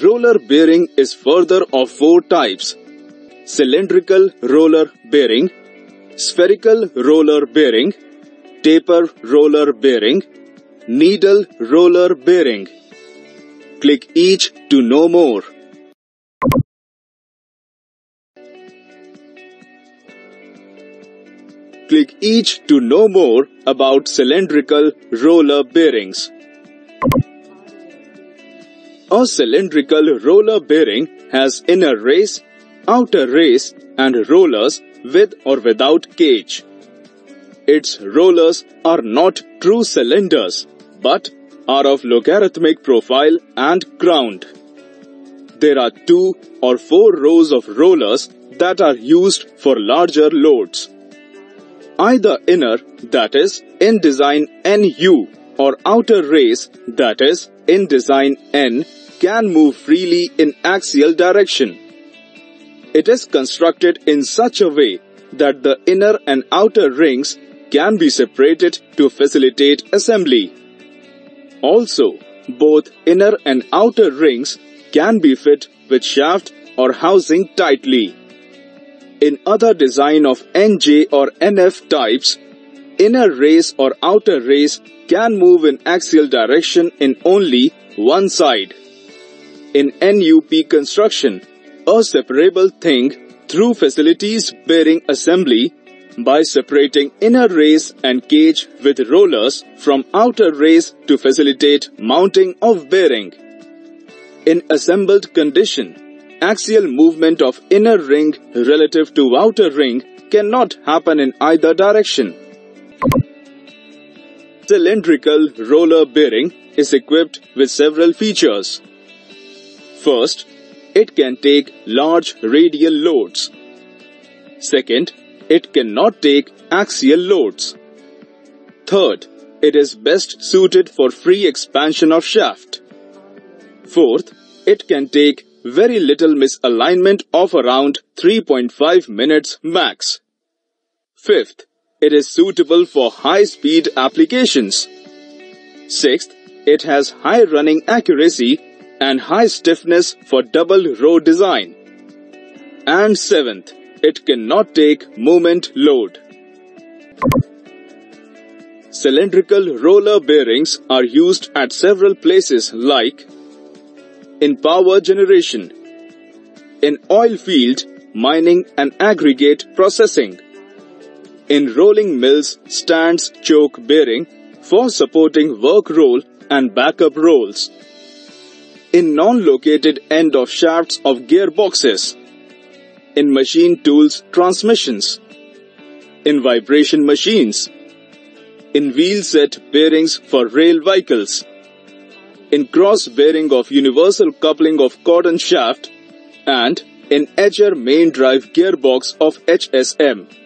Roller bearing is further of four types. Cylindrical roller bearing, spherical roller bearing, taper roller bearing, needle roller bearing. Click each to know more. Click each to know more about cylindrical roller bearings. A cylindrical roller bearing has inner race, outer race and rollers with or without cage. Its rollers are not true cylinders but are of logarithmic profile and ground. There are two or four rows of rollers that are used for larger loads. Either inner, that is, in design NU, or outer race, that is, in design N, can move freely in axial direction. It is constructed in such a way that the inner and outer rings can be separated to facilitate assembly. Also, both inner and outer rings can be fit with shaft or housing tightly. In other design of NJ or NF types, inner race or outer race can move in axial direction in only one side. In NUP construction, a separable thing through facilities bearing assembly by separating inner race and cage with rollers from outer race to facilitate mounting of bearing. In assembled condition, axial movement of inner ring relative to outer ring cannot happen in either direction. Cylindrical roller bearing is equipped with several features. First, it can take large radial loads. Second, it cannot take axial loads. Third, it is best suited for free expansion of shaft. Fourth, it can take very little misalignment of around 3.5 minutes max. Fifth, it is suitable for high-speed applications. Sixth, it has high running accuracy and high stiffness for double row design. And seventh, it cannot take moment load. Cylindrical roller bearings are used at several places like in power generation, in oil field, mining and aggregate processing, in rolling mills stands chock bearing for supporting work roll and backup rolls, in non-located end of shafts of gearboxes, in machine tools transmissions, in vibration machines, in wheel set bearings for rail vehicles, in cross bearing of universal coupling of cardan shaft, and in Edger main drive gearbox of HSM.